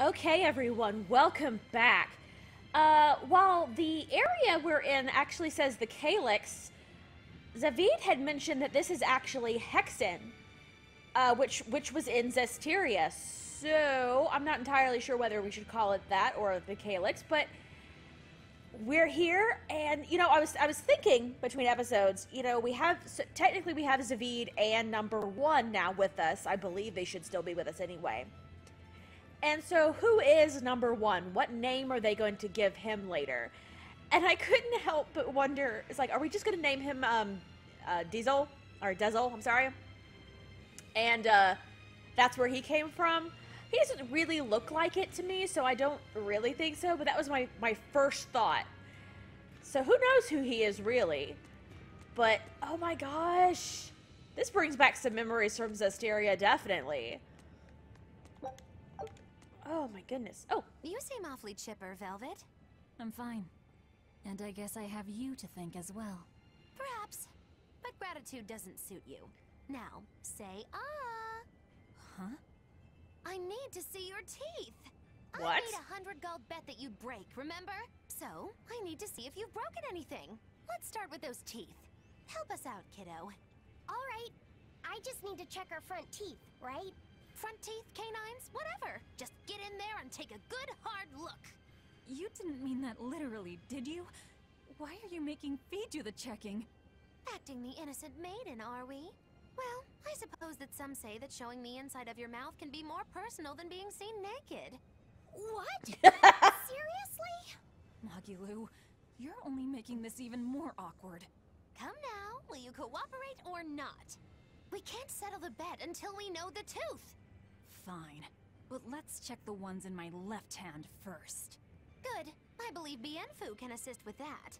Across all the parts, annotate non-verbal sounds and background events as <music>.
Okay, everyone, welcome back. Uh, while the area we're in actually says the Calix, Zaveid had mentioned that this is actually Hexen, uh, which which was in Zestiria. So I'm not entirely sure whether we should call it that or the Calix, but we're here, and you know, I was I was thinking between episodes, you know, we have so technically we have Zaveid and Number One now with us. I believe they should still be with us anyway. And so, who is number one? What name are they going to give him later? And I couldn't help but wonder. It's like, are we just going to name him um, uh, Diesel or Diesel? I'm sorry. And uh, that's where he came from. He doesn't really look like it to me, so I don't really think so. But that was my my first thought. So who knows who he is really? But oh my gosh, this brings back some memories from Zestiria, definitely. Oh my goodness. Oh, You seem awfully chipper, Velvet. I'm fine. And I guess I have you to thank as well. Perhaps. But gratitude doesn't suit you. Now, say ah. Huh? I need to see your teeth. What? I What? made a hundred gold bet that you'd break, remember? So, I need to see if you've broken anything. Let's start with those teeth. Help us out, kiddo. All right. I just need to check our front teeth, right? Front teeth, canines, whatever. Just get in there and take a good hard look. You didn't mean that literally, did you? Why are you making Fee do the checking? Acting the innocent maiden, are we? Well, I suppose that some say that showing the inside of your mouth can be more personal than being seen naked. What? <laughs> Seriously? Magilou, you're only making this even more awkward. Come now, will you cooperate or not? We can't settle the bet until we know the tooth. Fine. But let's check the ones in my left hand first. Good. I believe Bienfu can assist with that.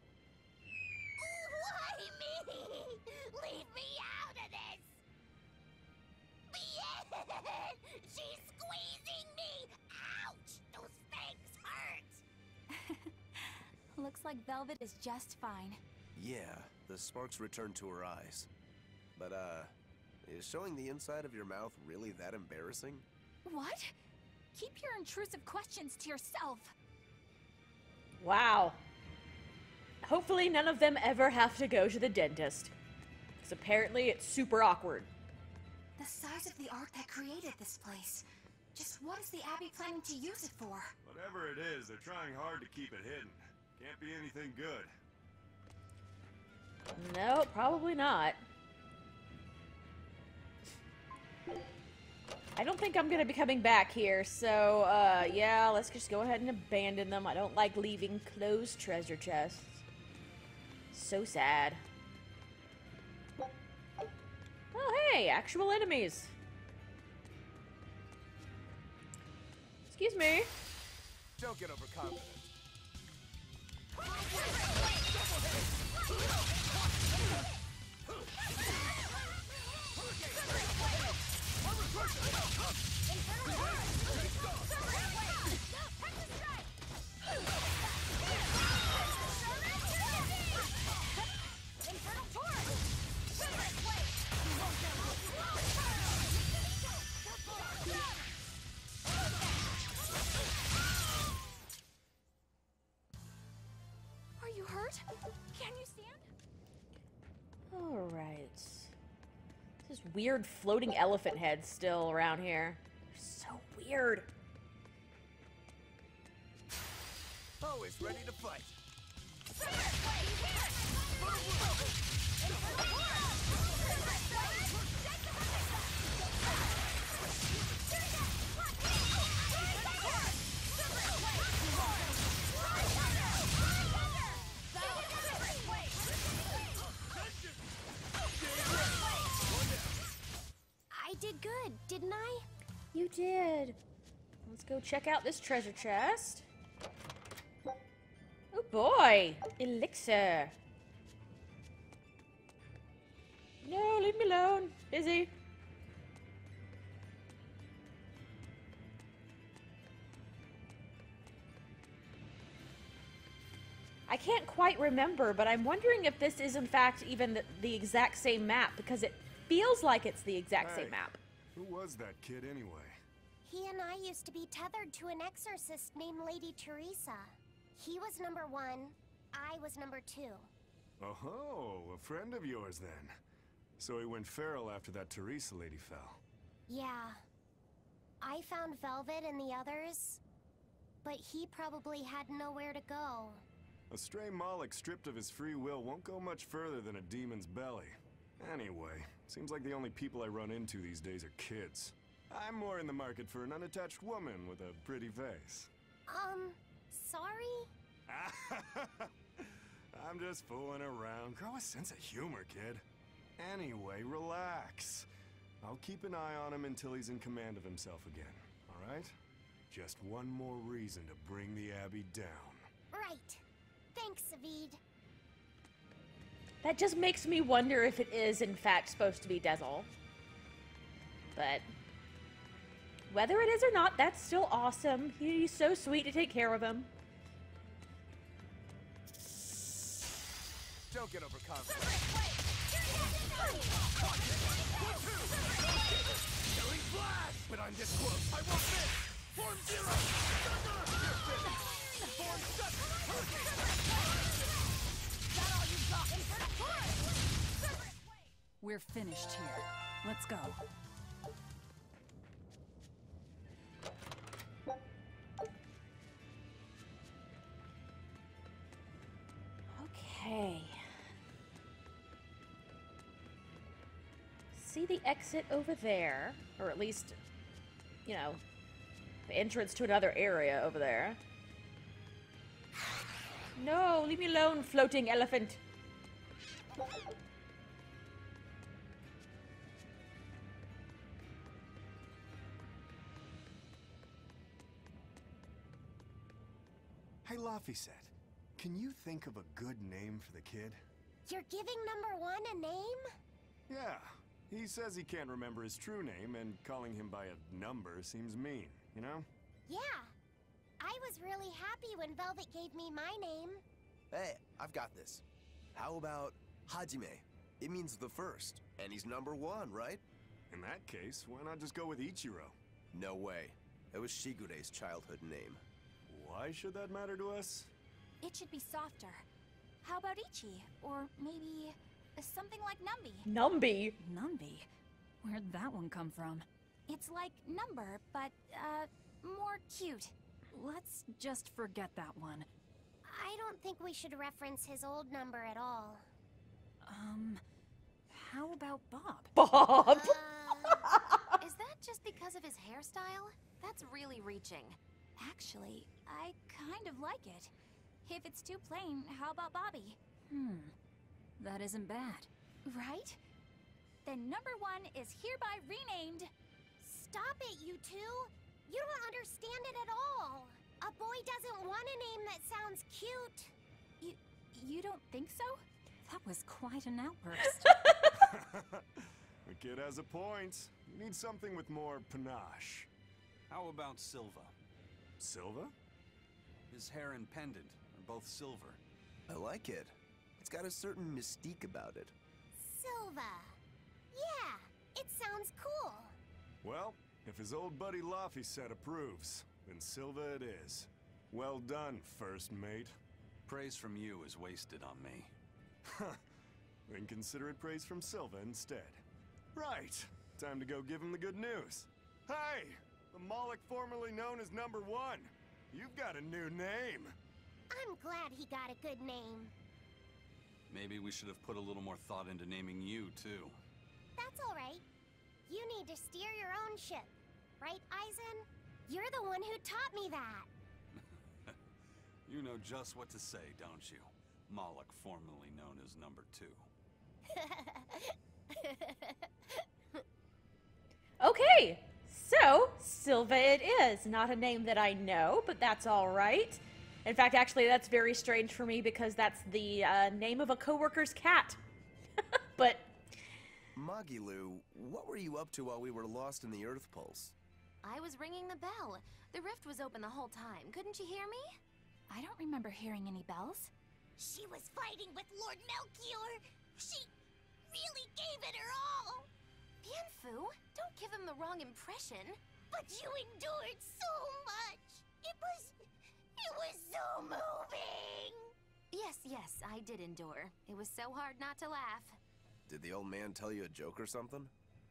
Why me? Leave me out of this! Bien! She's squeezing me! Ouch! Those fangs hurt! <laughs> Looks like Velvet is just fine. Yeah, the sparks returned to her eyes. But, uh, is showing the inside of your mouth really that embarrassing? What? Keep your intrusive questions to yourself. wow. Hopefully, none of them ever have to go to the dentist. Because apparently, it's super awkward. The size of the ark that created this place. Just what is the Abbey planning to use it for? Whatever it is, they're trying hard to keep it hidden. Can't be anything good. No, probably not. I don't think I'm gonna be coming back here, so, uh, yeah, let's just go ahead and abandon them. I don't like leaving closed treasure chests. So sad. Oh, hey, actual enemies. Excuse me. Don't get overconfident. Are you hurt? Can you stand? Alright. This weird floating elephant heads still around here. They're So weird. Always ready to fight. Good, didn't I? You did. Let's go check out this treasure chest. Oh boy! Elixir. No, leave me alone. Busy. I can't quite remember, but I'm wondering if this is in fact even the, the exact same map because it feels like it's the exact Hey. same map. Who was that kid anyway? He and I used to be tethered to an exorcist named Lady Teresa. He was number one, I was number two. Oh, a friend of yours then. So he went feral after that Teresa lady fell. Yeah. I found Velvet and the others, but he probably had nowhere to go. A stray Malak stripped of his free will won't go much further than a demon's belly. Anyway, seems like the only people I run into these days are kids. I'm more in the market for an unattached woman with a pretty face. Um, sorry? <laughs> I'm just fooling around. Grow a sense of humor, kid. Anyway, relax. I'll keep an eye on him until he's in command of himself again, alright? Just one more reason to bring the Abbey down. Right. Thanks, Zaveid. That just makes me wonder if it is, in fact, supposed to be Dezel. But whether it is or not, that's still awesome. He's so sweet to take care of him. Don't get overconfident. Showing flash! But I'm this close. I won't miss! Form zero! We're finished here. Let's go. Okay. See the exit over there, or at least, you know, the entrance to another area over there. No, leave me alone, floating elephant. Hey, Laphicet, can you think of a good name for the kid? You're giving number one a name? Yeah, he says he can't remember his true name, and calling him by a number seems mean, you know? Yeah. I was really happy when Velvet gave me my name. Hey, I've got this. How about Hajime? It means the first, and he's number one, right? In that case, why not just go with Ichiro? No way. It was Shigure's childhood name. Why should that matter to us? It should be softer. How about Ichi? Or maybe something like Numby? Numby. Numby? Where'd that one come from? It's like number, but, uh, more cute. Let's just forget that one. I don't think we should reference his old number at all. Um, how about Bob? <laughs> Bob. Uh, Is that just because of his hairstyle? That's really reaching. Actually, I kind of like it. If it's too plain, how about Bobby? Hmm, that isn't bad. Right? Then number one is hereby renamed. stop it, you two. You don't understand it at all. A boy doesn't want a name that sounds cute. You, you don't think so? That was quite an outburst. <laughs> the kid has a point. You need something with more panache. How about Silva? Silva? His hair and pendant are both silver. I like it. It's got a certain mystique about it. Silva. Yeah, it sounds cool. Well, if his old buddy Laphicet approves, then Silva it is. Well done, first mate. Praise from you is wasted on me. then consider it praise from Silva instead. Right, time to go give him the good news. Hey, the Malak formerly known as Number One. You've got a new name. I'm glad he got a good name. Maybe we should have put a little more thought into naming you, too. That's all right. You need to steer your own ship. Right, Eizen? You're the one who taught me that. <laughs> You know just what to say, don't you? Malak, formerly known as Number Two. <laughs> Okay, so Silva it is. Not a name that I know, but that's all right. In fact, actually, that's very strange for me because that's the uh, name of a coworker's cat. <laughs> but Magilou, what were you up to while we were lost in the Earth Pulse? I was ringing the bell. The rift was open the whole time. Couldn't you hear me? I don't remember hearing any bells. She was fighting with Lord Melchior. She really gave it her all. Bienfu, don't give him the wrong impression. But you endured so much. It was. It was so moving. Yes, yes, I did endure. It was so hard not to laugh. Did the old man tell you a joke or something?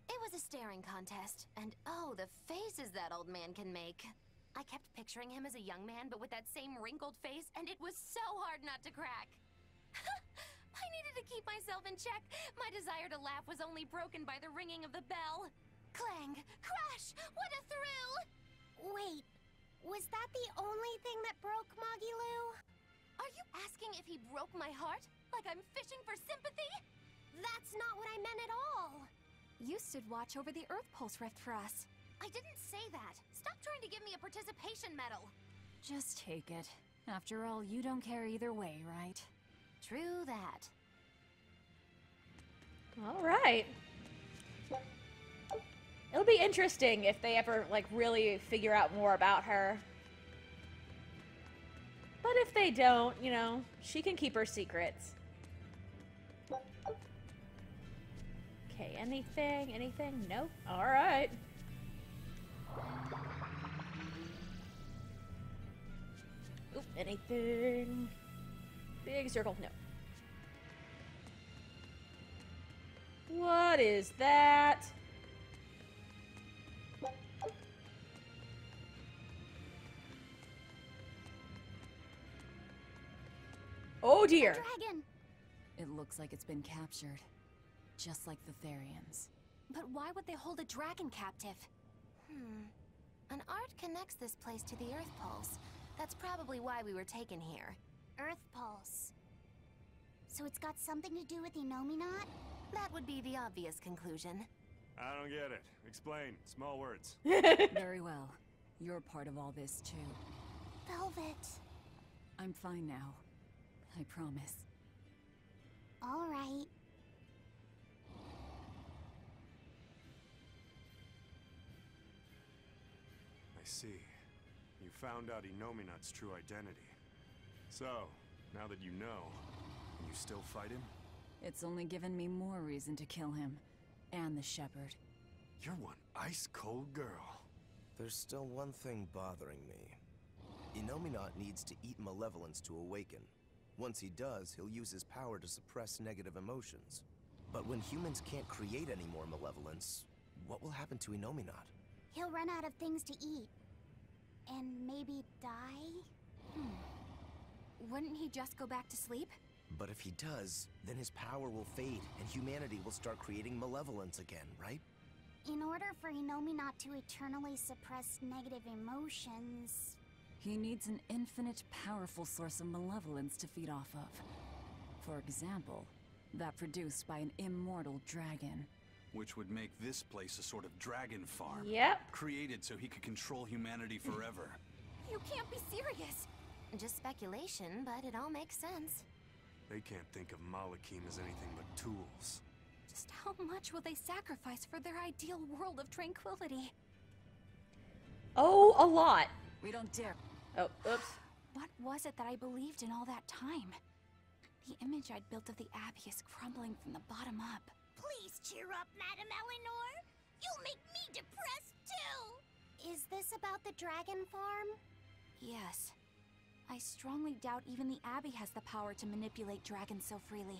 It was a staring contest, and oh, the faces that old man can make. I kept picturing him as a young man, but with that same wrinkled face, and it was so hard not to crack. <laughs> I needed to keep myself in check. My desire to laugh was only broken by the ringing of the bell. Clang! Crash! What a thrill! Wait, was that the only thing that broke Magilou? Are you asking if he broke my heart? Like I'm fishing for sympathy? That's not what I meant at all. You stood watch over the Earth Pulse rift for us. I didn't say that. Stop trying to give me a participation medal. Just take it. After all, you don't care either way, right? True that. All right. It'll be interesting if they ever like really figure out more about her. But if they don't, you know, she can keep her secrets. Okay, anything? Anything? Nope. All right. Oop, anything? Big circle? No. What is that? Oh dear. Dragon. It looks like it's been captured. Just like the Therions. But why would they hold a dragon captive? Hmm. An art connects this place to the Earth Pulse. That's probably why we were taken here. Earth Pulse. So it's got something to do with Innominat? That would be the obvious conclusion. I don't get it. Explain. Small words. <laughs> Very well. You're part of all this, too. Velvet. I'm fine now. I promise. All right. I see. You found out Innominat's true identity. So, now that you know, can you still fight him? It's only given me more reason to kill him. And the Shepherd. You're one ice-cold girl. There's still one thing bothering me. Innominat needs to eat malevolence to awaken. Once he does, he'll use his power to suppress negative emotions. But when humans can't create any more malevolence, what will happen to Innominat? He'll run out of things to eat. And maybe die? Hmm. Wouldn't he just go back to sleep? But if he does, then his power will fade and humanity will start creating malevolence again, right? In order for Innominat to eternally suppress negative emotions... He needs an infinite powerful source of malevolence to feed off of. For example, that produced by an immortal dragon. Which would make this place a sort of dragon farm. Yep. Created so he could control humanity forever. You can't be serious. Just speculation, but it all makes sense. They can't think of Malakhim as anything but tools. Just how much will they sacrifice for their ideal world of tranquility? Oh, a lot. We don't dare. Oh, oops. What was it that I believed in all that time? The image I'd built of the Abbey is crumbling from the bottom up. Please cheer up, Madam Eleanor. You'll make me depressed, too. Is this about the dragon farm? Yes. I strongly doubt even the Abbey has the power to manipulate dragons so freely.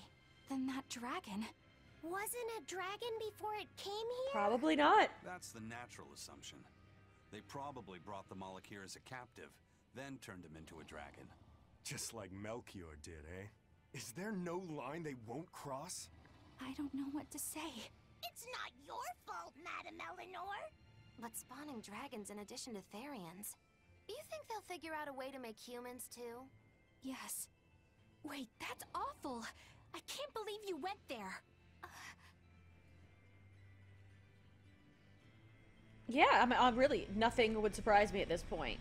Then that dragon... Wasn't a dragon before it came here? Probably not. That's the natural assumption. They probably brought the Malak here as a captive, then turned him into a dragon. Just like Melchior did, eh? Is there no line they won't cross? I don't know what to say. It's not your fault, Madam Eleanor. But spawning dragons in addition to Therions. You think they'll figure out a way to make humans too? Yes. Wait, that's awful! I can't believe you went there! Yeah, I'm, I'm really nothing would surprise me at this point.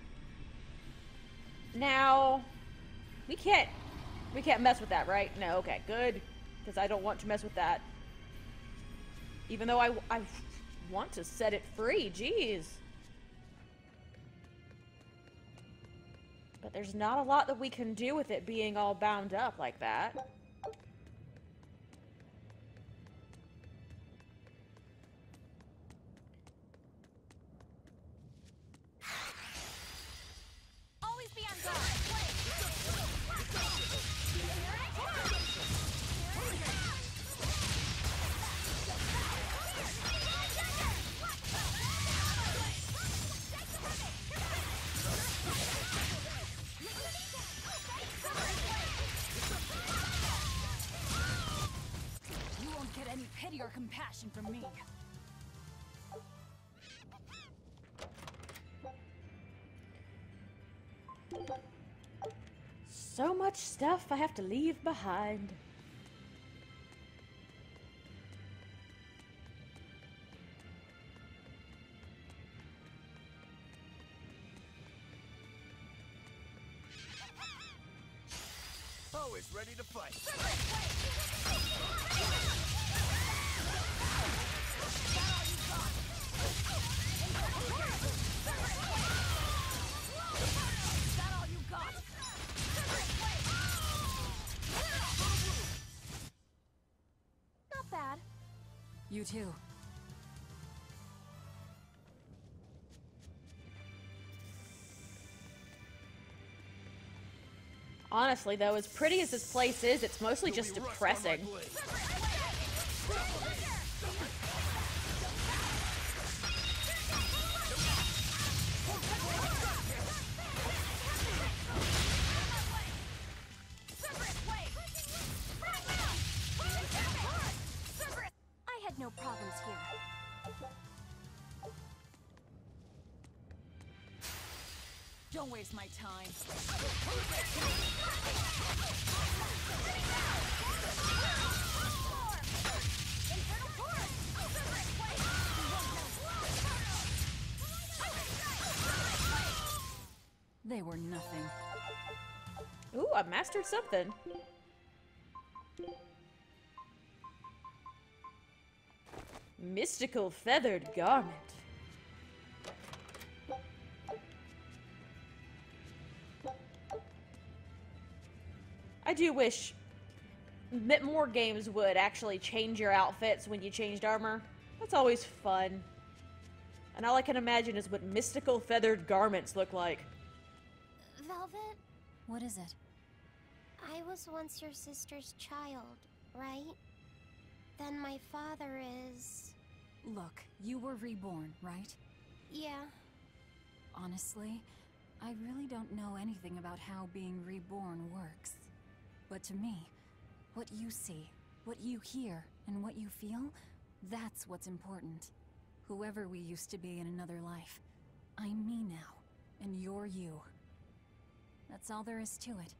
Now, we can't we can't mess with that, right? No, okay, good, because I don't want to mess with that. Even though I I want to set it free, jeez. But there's not a lot that we can do with it being all bound up like that. So much stuff I have to leave behind. Too. Honestly, though, as pretty as this place is, it's mostly You'll just be rust on my depressing. Waste my time. They were nothing. Ooh, I mastered something. Mystical feathered garment. Do wish that more games would actually change your outfits when you changed armor. That's always fun. And all I can imagine is what mystical feathered garments look like. Velvet, What is it? I was once your sister's child, right? Then my father is. Look, you were reborn, right? Yeah. Honestly, I really don't know anything about how being reborn works. But to me, what you see, what you hear, and what you feel, that's what's important. Whoever we used to be in another life, I'm me now, and you're you. That's all there is to it.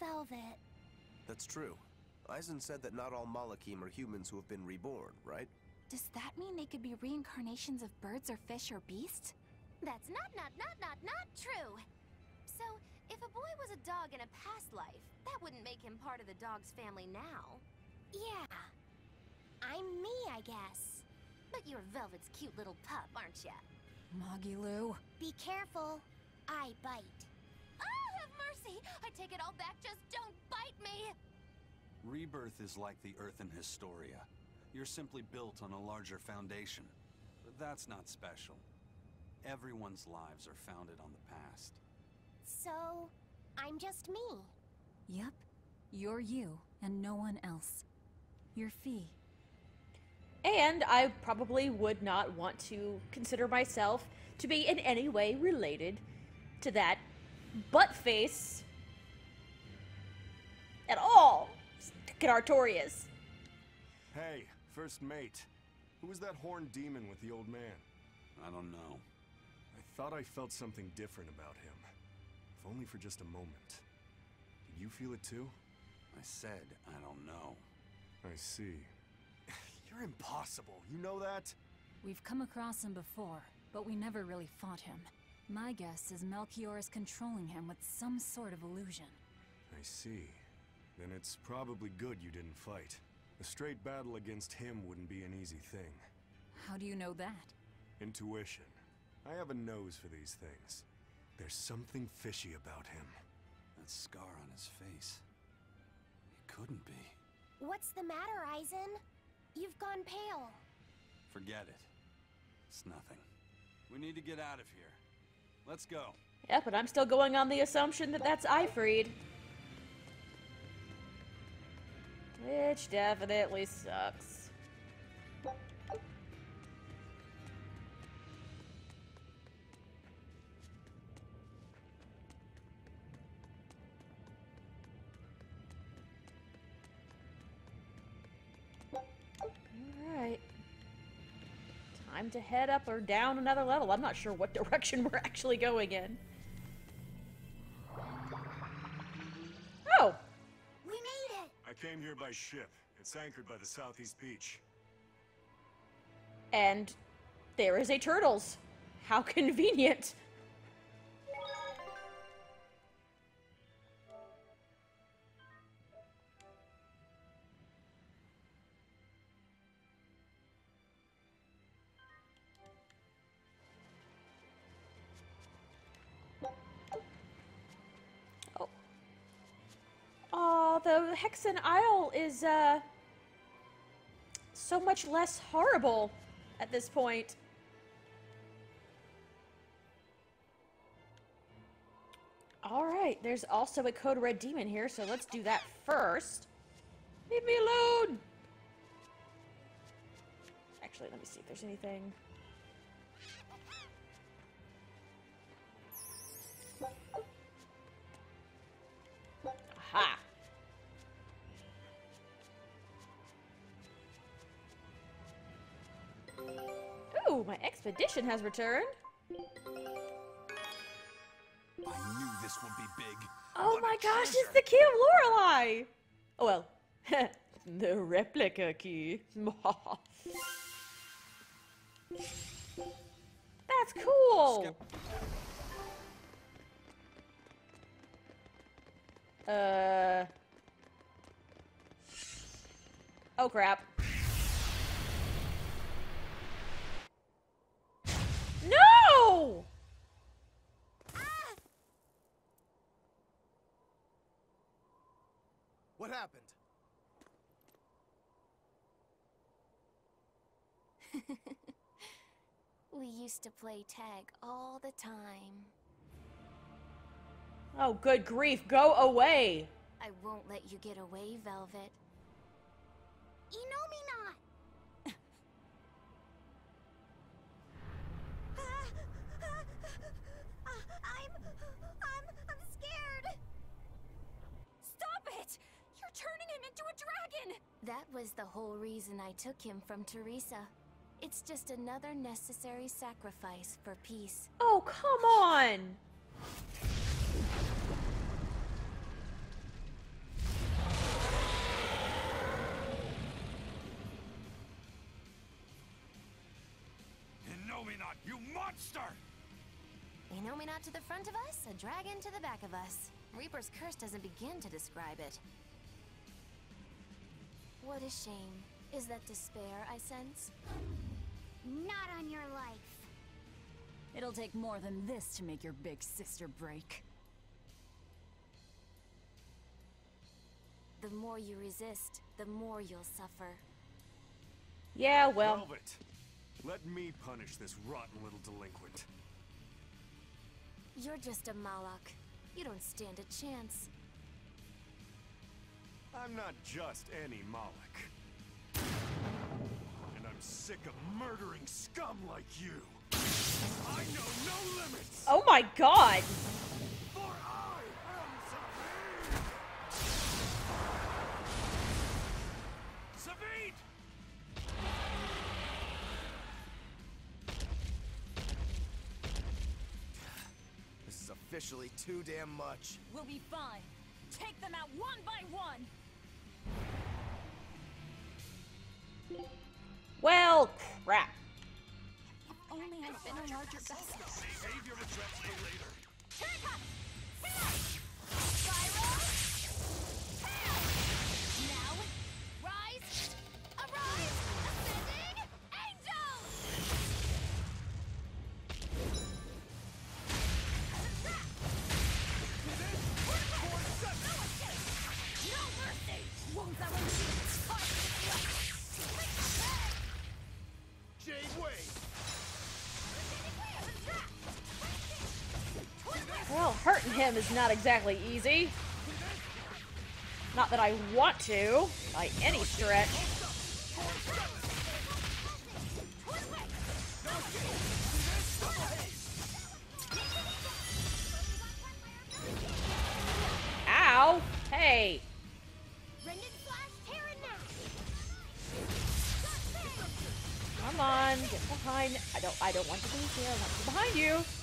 Velvet. That's true. Eizen said that not all Malakhim are humans who have been reborn, right? Does that mean they could be reincarnations of birds or fish or beasts? That's not, not, not, not, not true. So, if a boy was a dog in a past life, that wouldn't make him part of the dog's family now. Yeah. I'm me, I guess. But you're Velvet's cute little pup, aren't ya? Magilou. Be careful. I bite. Oh, have mercy! I take it all back, just don't bite me! Rebirth is like the Earth in Historia. You're simply built on a larger foundation. But that's not special. Everyone's lives are founded on the past. So, I'm just me. Yep, you're you, and no one else. You're Fee. And I probably would not want to consider myself to be in any way related to that butt face at all. Look at Artorius. Hey, first mate. Who was that horned demon with the old man? I don't know. I thought I felt something different about him. If only for just a moment. Did you feel it too? I said I don't know. I see. <laughs> You're impossible, you know that? We've come across him before, but we never really fought him. My guess is Melchior is controlling him with some sort of illusion. I see. Then it's probably good you didn't fight. A straight battle against him wouldn't be an easy thing. How do you know that? Intuition. I have a nose for these things. There's something fishy about him. That scar on his face. It couldn't be. What's the matter, Eizen? You've gone pale. Forget it. It's nothing. We need to get out of here. Let's go. Yeah, but I'm still going on the assumption that that's Aifread. Which definitely sucks. Time to head up or down another level. I'm not sure what <laughs> direction we're actually going in. Oh! We made it! I came here by ship. It's anchored by the southeast beach. And there is a turtles. How <laughs> convenient. The Isle is, uh, so much less horrible at this point. Alright, there's also a Code Red Demon here, so let's do that first. Leave me alone! Actually, let me see if there's anything. My expedition has returned. I knew this would be big. Oh What my gosh, treasure. it's the key of Lorelei! Oh well, <laughs> the replica key. <laughs> That's cool. Skip. Uh. Oh crap. No! What happened? <laughs> We used to play tag all the time. Oh, good grief, go away! I won't let you get away, Velvet. Innominat! I'm, I'm, I'm scared. Stop it! You're turning him into a dragon! That was the whole reason I took him from Teresa. It's just another necessary sacrifice for peace. Oh, come on! Innominat, you monster! You know me not to the front of us, a dragon to the back of us. Reaper's curse doesn't begin to describe it. What a shame. Is that despair I sense? Not on your life. It'll take more than this to make your big sister break. The more you resist, the more you'll suffer. Yeah, well, Velvet, let me punish this rotten little delinquent. You're just a Malak. You don't stand a chance. I'm not just any Malak. And I'm sick of murdering scum like you. I know no limits! oh my god! For I am Savine! Savine! This is officially too damn much. We'll be fine. Take them out one by one! Well, crap. Only I'd been a larger vessel. Save your regrets for later. Now, is not exactly easy. Not that I want to, by any stretch. Ow! Hey! Come on, get behind. I don't. I don't want to be here. I want to be behind you.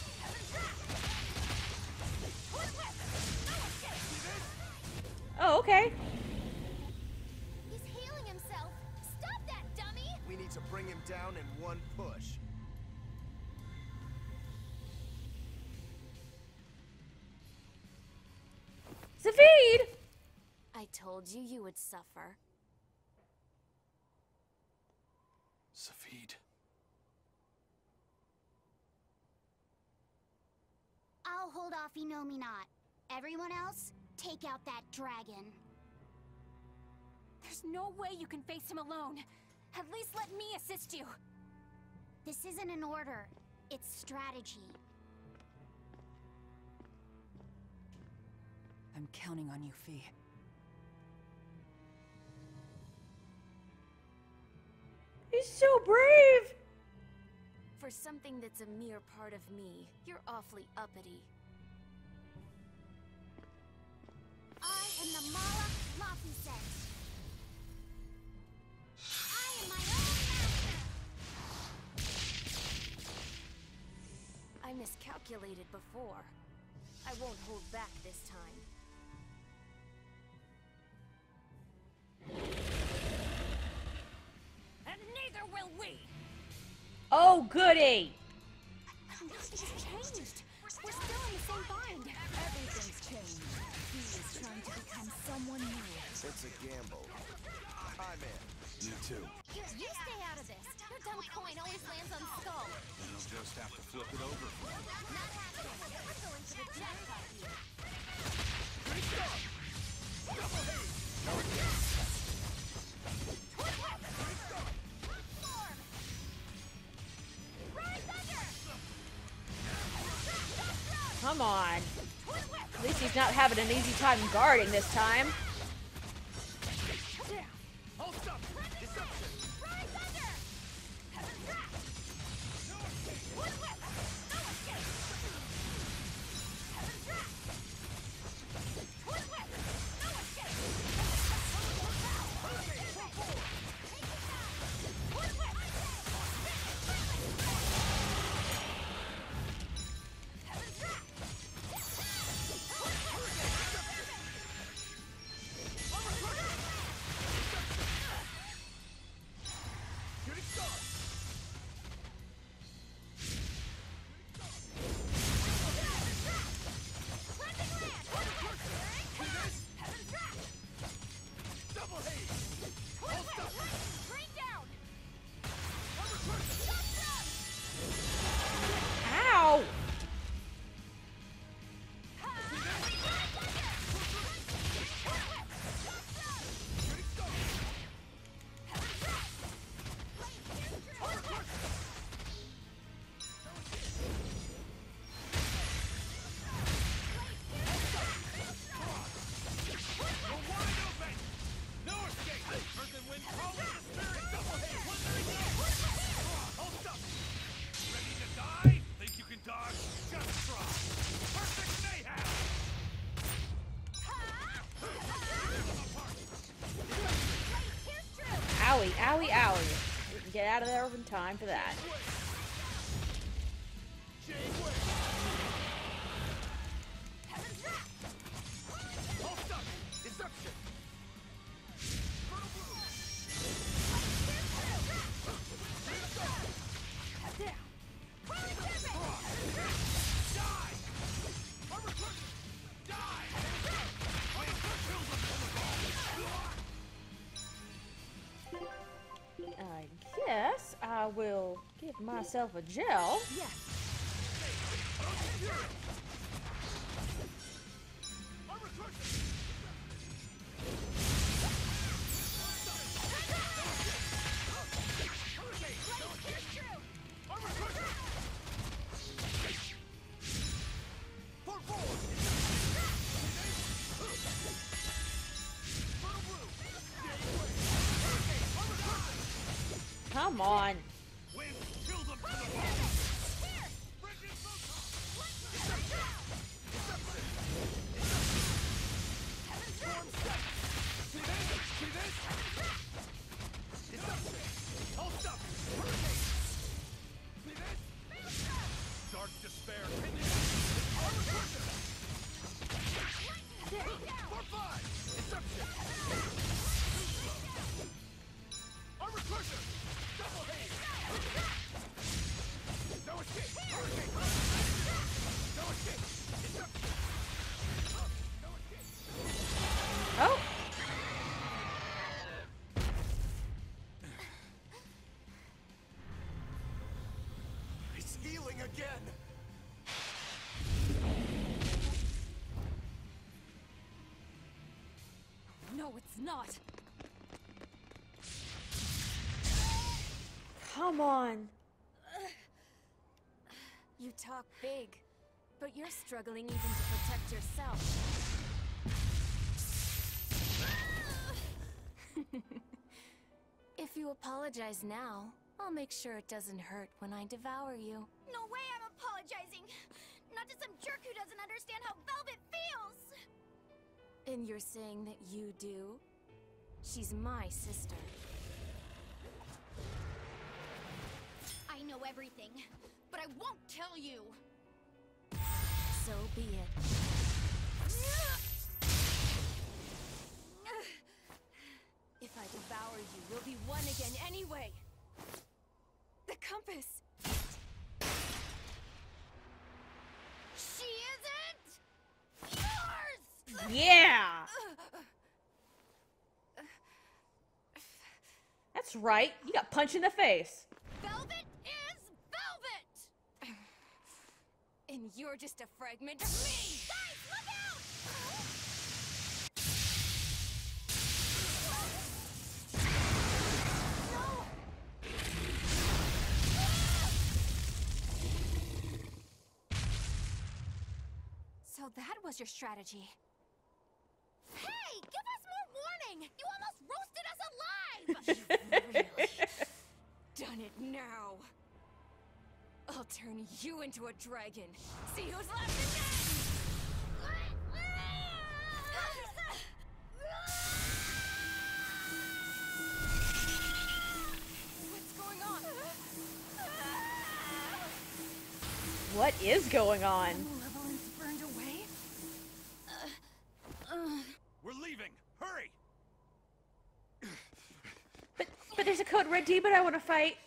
Oh, okay. He's healing himself. Stop that, dummy! We need to bring him down in one push. Zaveid! I told you you would suffer. Zaveid. I'll hold off Innominat. Everyone else, take out that dragon. There's no way you can face him alone. At least let me assist you. This isn't an order. It's strategy. I'm counting on you, Fee. He's so brave! For something that's a mere part of me, you're awfully uppity. I the Mala Laphicet. I am my own master. I miscalculated before. I won't hold back this time. And neither will we! Oh, goody! Too. Here, you stay out of this. Your dumb coin always lands on Skull. And you'll just have to flip it over. Not happening. We're going for the jackpot here. Come on. At least he's not having an easy time guarding this time. Owie. Didn't get out of there in time for that. myself a gel. Yes. Come on. It's not. Come on. You talk big, but you're struggling even to protect yourself. <laughs> if you apologize now, I'll make sure it doesn't hurt when I devour you. No way I'm apologizing! Not to some jerk who doesn't understand how Velvet feels! And you're saying that you do? She's my sister. I know everything, but I won't tell you! So be it. <laughs> Right. You got punched in the face. Velvet is Velvet! And you're just a fragment of me! So that was your strategy. Turn you into a dragon. See who's left again! What's going on? What is going on? Malevolence burned away? Uh, uh. We're leaving! Hurry! But but there's a code red demon I want to fight.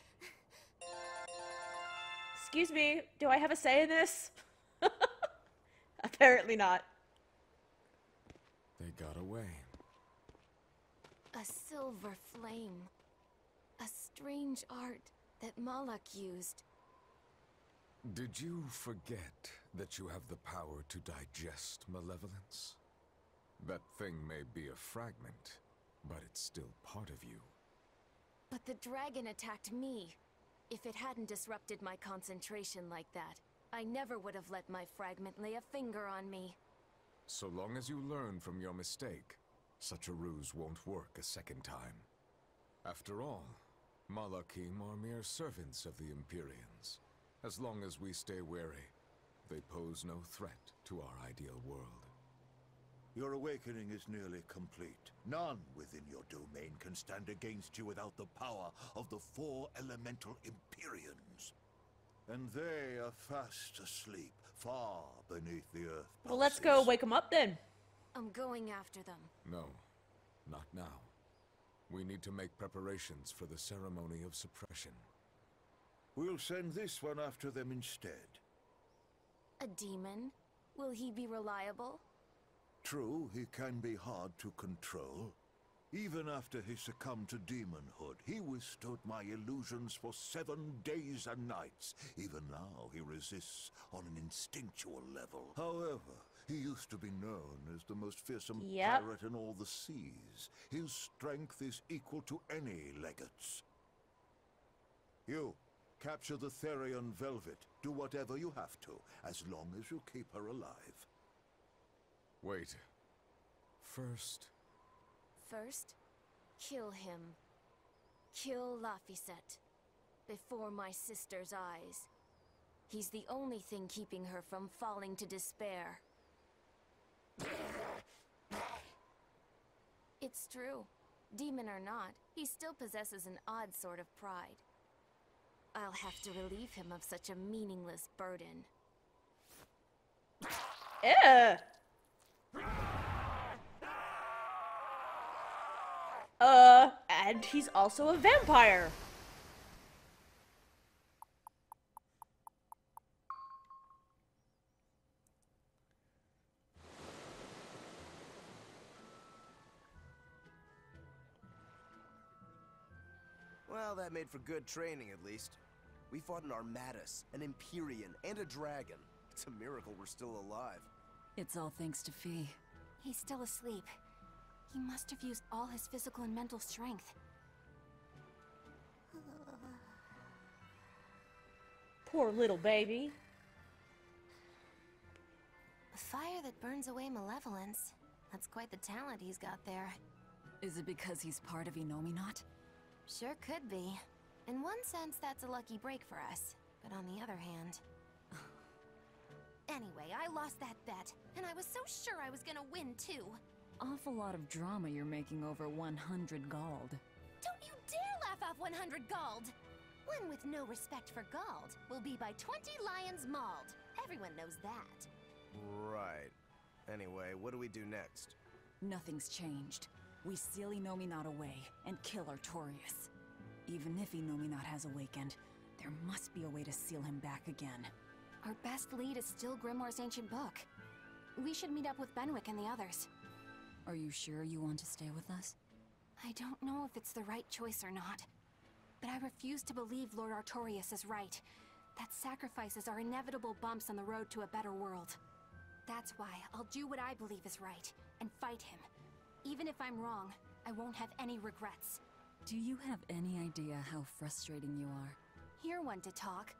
Excuse me. Do I have a say in this? <laughs> Apparently not. They got away. A silver flame. A strange art that Malak used. Did you forget that you have the power to digest malevolence? That thing may be a fragment, but it's still part of you. But the dragon attacked me. If it hadn't disrupted my concentration like that, I never would have let my fragment lay a finger on me. So long as you learn from your mistake, such a ruse won't work a second time. After all, Malakhim are mere servants of the Empyreans. As long as we stay wary, they pose no threat to our ideal world. Your awakening is nearly complete. None within your domain can stand against you without the power of the four elemental Empyreans. And they are fast asleep, far beneath the earth. Well, let's go pulses. wake him up then. I'm going after them. No, not now. We need to make preparations for the ceremony of suppression. We'll send this one after them instead. A demon? Will he be reliable? True, he can be hard to control. Even after he succumbed to demonhood, he withstood my illusions for seven days and nights. Even now, he resists on an instinctual level. However, he used to be known as the most fearsome Yep. pirate in all the seas. His strength is equal to any legate's. You, capture the Therion Velvet. Do whatever you have to, as long as you keep her alive. Wait. First, First, kill him. Kill Laphicet. before my sister's eyes. He's the only thing keeping her from falling to despair. It's true. Demon or not, he still possesses an odd sort of pride. I'll have to relieve him of such a meaningless burden. Ew. Uh, and he's also a vampire. Well, that made for good training, at least. We fought an Armatus, an Empyrean, and a dragon. It's a miracle we're still alive. It's all thanks to Phi. He's still asleep. He must have used all his physical and mental strength. Poor little baby. A fire that burns away malevolence. That's quite the talent he's got there. Is it because he's part of Innominat? Sure could be. In one sense, that's a lucky break for us. But on the other hand... anyway, I lost that bet, and I was so sure I was gonna win, too. Awful lot of drama you're making over 100 Gald. Don't you dare laugh off 100 Gald! One with no respect for Gald will be by 20 lions mauled. Everyone knows that. Right. Anyway, what do we do next? Nothing's changed. We seal Innominat away and kill Artorius. Even if Innominat has awakened, there must be a way to seal him back again. Our best lead is still Grimoire's ancient book. We should meet up with Benwick and the others. Are you sure you want to stay with us? I don't know if it's the right choice or not. But I refuse to believe Lord Artorius is right. That sacrifices are inevitable bumps on the road to a better world. That's why I'll do what I believe is right, and fight him. Even if I'm wrong, I won't have any regrets. Do you have any idea how frustrating you are? Hear one to talk.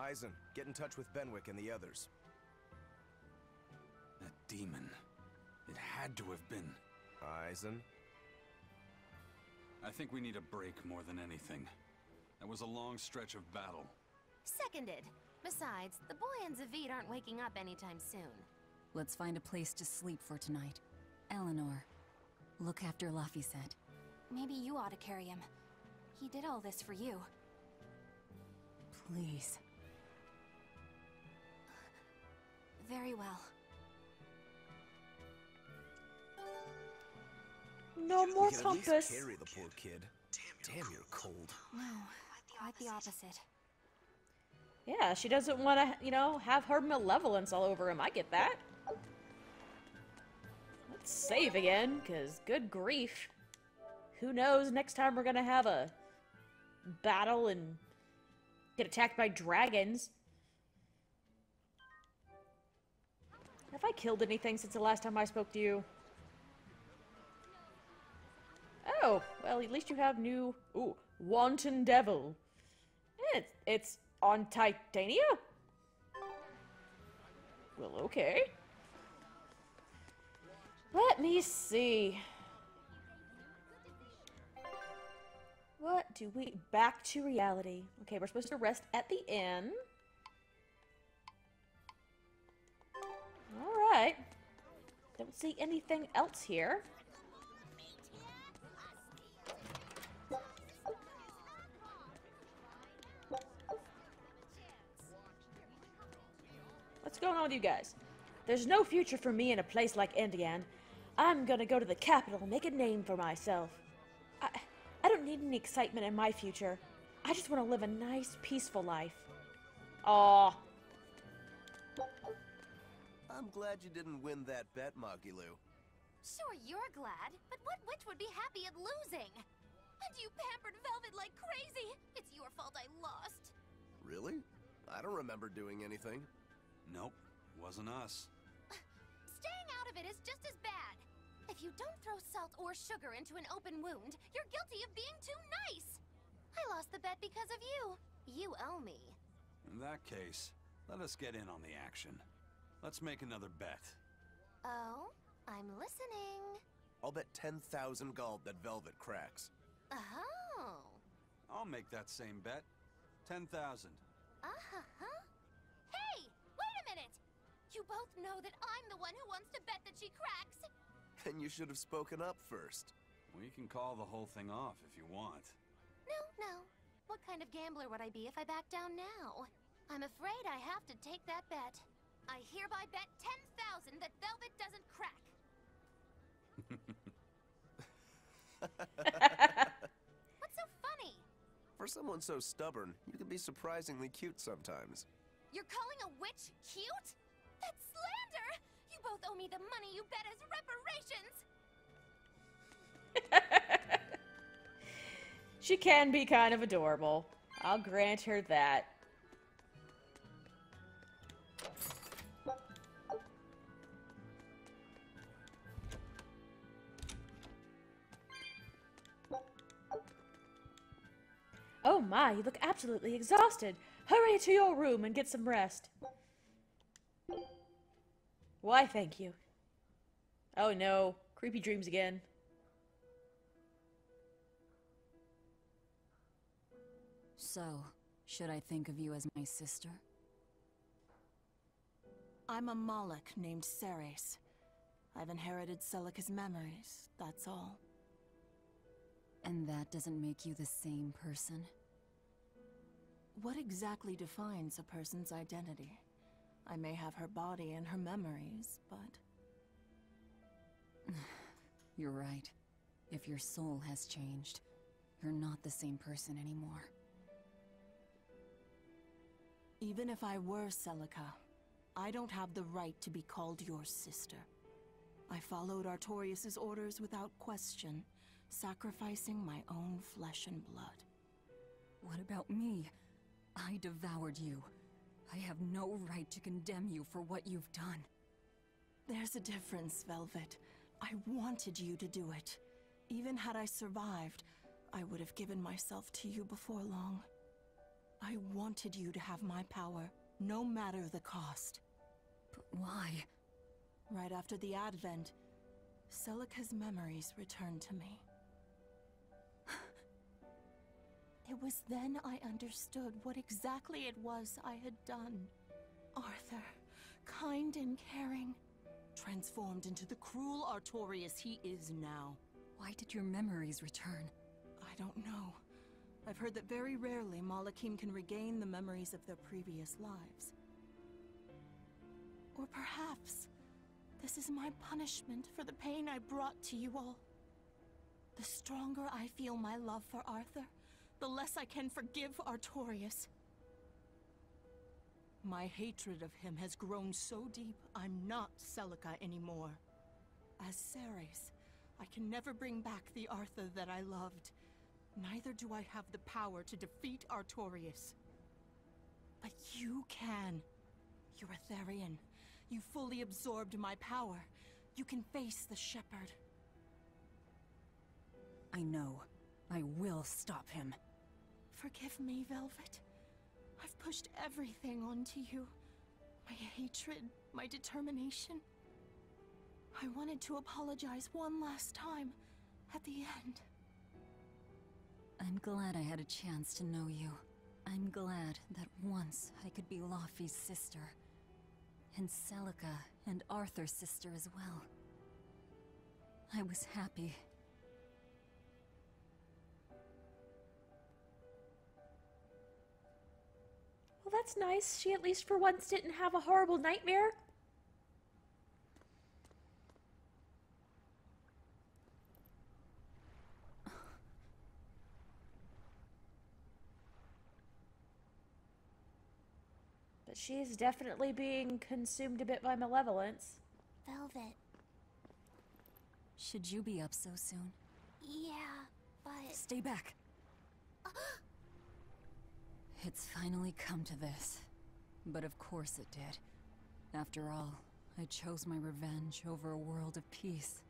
Eizen, get in touch with Benwick and the others. That demon. It had to have been. Eizen? I think we need a break more than anything. That was a long stretch of battle. Seconded. Besides, the boy and Zaveid aren't waking up anytime soon. Let's find a place to sleep for tonight. Eleanor, look after Laphicet. Maybe you ought to carry him. He did all this for you. Please. Very well. No more we can compass. carry the poor kid. Damn, you're cold. No, quite the opposite. Yeah, she doesn't want to, you know, have her malevolence all over him. I get that. Let's save again, because good grief. Who knows, next time we're going to have a battle and get attacked by dragons. Have I killed anything since the last time I spoke to you? Oh, well, at least you have new... Ooh, Wanton Devil. It's, it's on Titania? Well, okay. Let me see. What do we... Back to reality. Okay, we're supposed to rest at the inn. Alright. Don't see anything else here. What's going on with you guys? There's no future for me in a place like Indian. I'm gonna go to the capital and make a name for myself. I, I don't need any excitement in my future. I just want to live a nice, peaceful life. Aw. I'm glad you didn't win that bet, Magilou. Sure, you're glad, but what witch would be happy at losing? And you pampered Velvet like crazy! It's your fault I lost! Really? I don't remember doing anything. Nope, wasn't us. <laughs> Staying out of it is just as bad! If you don't throw salt or sugar into an open wound, you're guilty of being too nice! I lost the bet because of you. You owe me. In that case, let us get in on the action. Let's make another bet. Oh? I'm listening. I'll bet 10,000 gold that Velvet cracks. Oh. I'll make that same bet. 10,000. Uh-huh. Hey, wait a minute! You both know that I'm the one who wants to bet that she cracks. Then you should have spoken up first. We can call the whole thing off if you want. No, no. What kind of gambler would I be if I back down now? I'm afraid I have to take that bet. I hereby bet 10,000 that Velvet doesn't crack. What's so funny? For someone so stubborn, you can be surprisingly cute sometimes. You're calling a witch cute? That's slander! You both owe me the money you bet as reparations! <laughs> She can be kind of adorable. I'll grant her that. My, you look absolutely exhausted. Hurry to your room and get some rest. Why, thank you. Oh no, creepy dreams again. So, should I think of you as my sister? I'm a Malak named Ceres. I've inherited Celica's memories, that's all. And that doesn't make you the same person? What exactly defines a person's identity? I may have her body and her memories, but... <sighs> You're right. If your soul has changed, you're not the same person anymore. Even if I were Celica, I don't have the right to be called your sister. I followed Artorius' orders without question, sacrificing my own flesh and blood. What about me? I devoured you. I have no right to condemn you for what you've done. There's a difference, Velvet. I wanted you to do it. Even had I survived, I would have given myself to you before long. I wanted you to have my power, no matter the cost. But why? Right after the Advent, Celica's memories returned to me. It was then I understood what exactly it was I had done. Arthur, kind and caring, transformed into the cruel Artorius he is now. Why did your memories return? I don't know. I've heard that very rarely Malakhim can regain the memories of their previous lives. Or perhaps this is my punishment for the pain I brought to you all. The stronger I feel my love for Arthur, the less I can forgive Artorius. My hatred of him has grown so deep, I'm not Celica anymore. As Ceres, I can never bring back the Arthur that I loved. Neither do I have the power to defeat Artorius. But you can. You're a Therion. You fully absorbed my power. You can face the Shepherd. I know. I will stop him. Forgive me, Velvet. I've pushed everything onto you. My hatred, my determination. I wanted to apologize one last time, at the end. I'm glad I had a chance to know you. I'm glad that once I could be Laufey's sister. And Celica and Arthur's sister as well. I was happy. Well, that's nice. She at least for once didn't have a horrible nightmare. But she's definitely being consumed a bit by malevolence. Velvet. Should you be up so soon? Yeah, but... Stay back. <gasps> <gasps> <gasps> It's finally come to this. But of course it did. After all, I chose my revenge over a world of peace.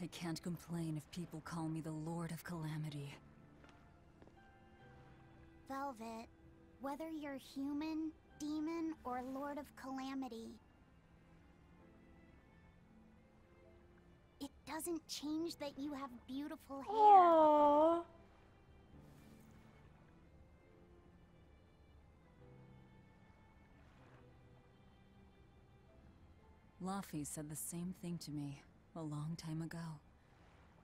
I can't complain if people call me the Lord of Calamity. Velvet, whether you're human, demon, or Lord of Calamity, it doesn't change that you have beautiful hair. Aww. Laphi said the same thing to me a long time ago.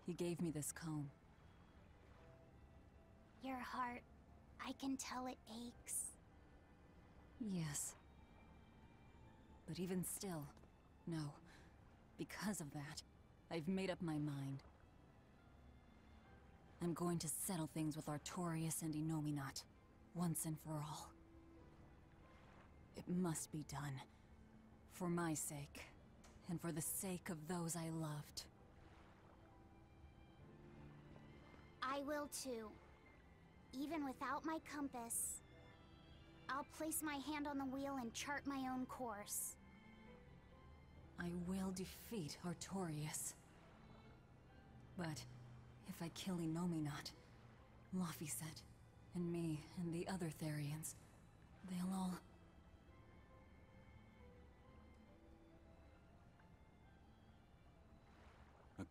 He gave me this comb. Your heart, I can tell it aches. Yes. But even still, no. Because of that, I've made up my mind. I'm going to settle things with Artorius and Innominat, once and for all. It must be done. For my sake, and for the sake of those I loved. I will too. Even without my compass. I'll place my hand on the wheel and chart my own course. I will defeat Artorius. But if I kill Innominat, Laphicet, and me and the other Therions, they'll all...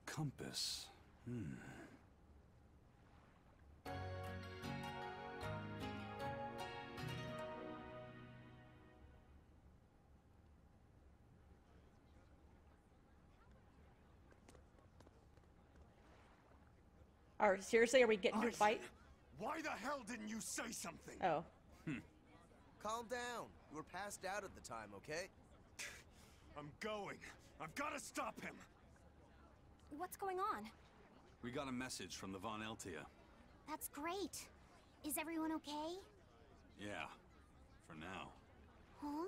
compass. Hmm. Are seriously? Are we getting to a fight? Why the hell didn't you say something? Oh. Calm down. You were passed out at the time, okay? I'm going. I've got to stop him. What's going on? We got a message from the Van Eltia. That's great. Is everyone okay? Yeah, for now. Huh?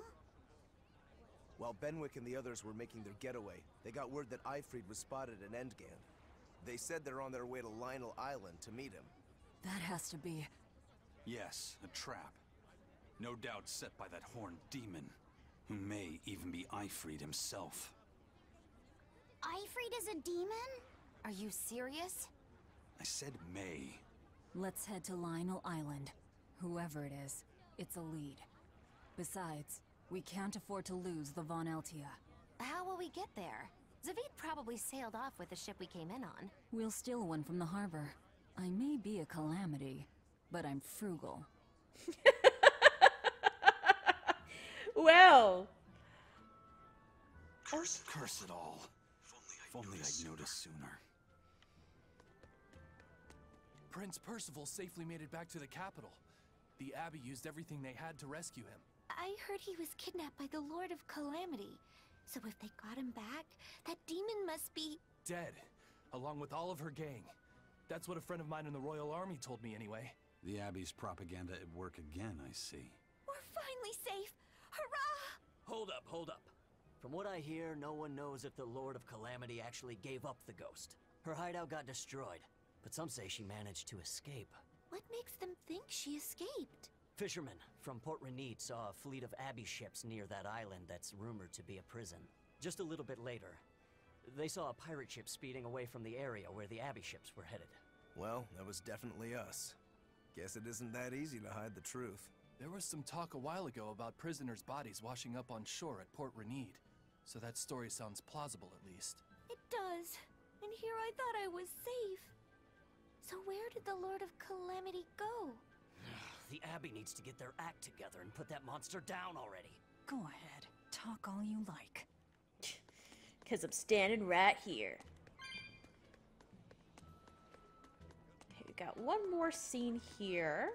While Benwick and the others were making their getaway, they got word that Aifread was spotted in Endgand. They said they're on their way to Lionel Island to meet him. That has to be... Yes, a trap. No doubt set by that horned demon, who may even be Aifread himself. Aifread is a demon? Are you serious? I said may. Let's head to Lionel Island. Whoever it is, it's a lead. Besides, we can't afford to lose the Van Eltia. How will we get there? Zaveid probably sailed off with the ship we came in on. We'll steal one from the harbor. I may be a calamity, but I'm frugal. <laughs> Well. Curse, curse it all. If only I'd noticed sooner. Prince Percival safely made it back to the capital. The Abbey used everything they had to rescue him. I heard he was kidnapped by the Lord of Calamity. So if they got him back, that demon must be... Dead, along with all of her gang. That's what a friend of mine in the Royal Army told me anyway. The Abbey's propaganda at work again, I see. We're finally safe! Hurrah! Hold up, hold up. From what I hear, no one knows if the Lord of Calamity actually gave up the ghost. Her hideout got destroyed, but some say she managed to escape. What makes them think she escaped? Fishermen from Port Renid saw a fleet of Abbey ships near that island that's rumored to be a prison. Just a little bit later, they saw a pirate ship speeding away from the area where the Abbey ships were headed. Well, that was definitely us. Guess it isn't that easy to hide the truth. There was some talk a while ago about prisoners' bodies washing up on shore at Port Renid. So that story sounds plausible at least. It does. And here I thought I was safe. So where did the Lord of Calamity go? <sighs> The Abbey needs to get their act together and put that monster down already. Go ahead. Talk all you like. <sighs> Because I'm standing right here. Okay, we got one more scene here.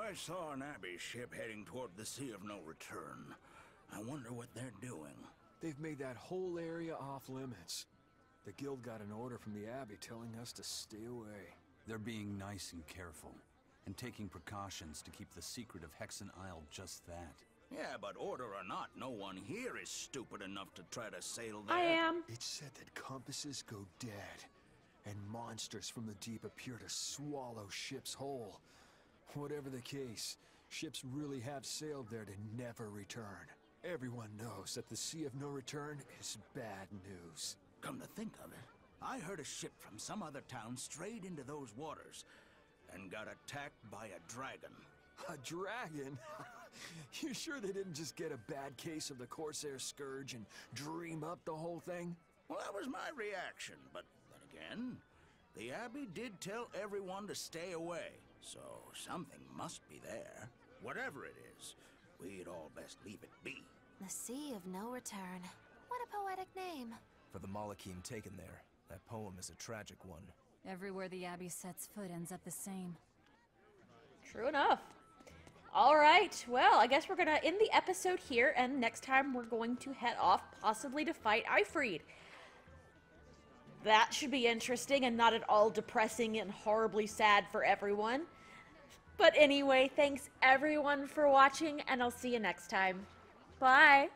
I saw an Abbey ship heading toward the Sea of No Return. I wonder what they're doing. They've made that whole area off limits. The guild got an order from the Abbey telling us to stay away. They're being nice and careful, and taking precautions to keep the secret of Hexen Isle just that. Yeah, but order or not, no one here is stupid enough to try to sail there. I am. It's said that compasses go dead, and monsters from the deep appear to swallow ships whole. Whatever the case, ships really have sailed there to never return. Everyone knows that the Sea of No Return is bad news. Come to think of it, I heard a ship from some other town strayed into those waters and got attacked by a dragon. A dragon? <laughs> you sure they didn't just get a bad case of the Corsair Scourge and dream up the whole thing? Well, that was my reaction, but then again, the Abbey did tell everyone to stay away, so something must be there. Whatever it is, we'd all best leave it be. The Sea of No Return. What a poetic name. For the Malakhim taken there, that poem is a tragic one. Everywhere the Abbey sets foot ends up the same. True enough. All right, well, I guess we're gonna end the episode here, and next time we're going to head off, possibly to fight Aifread. That should be interesting and not at all depressing and horribly sad for everyone. But anyway, thanks everyone for watching, and I'll see you next time. Bye!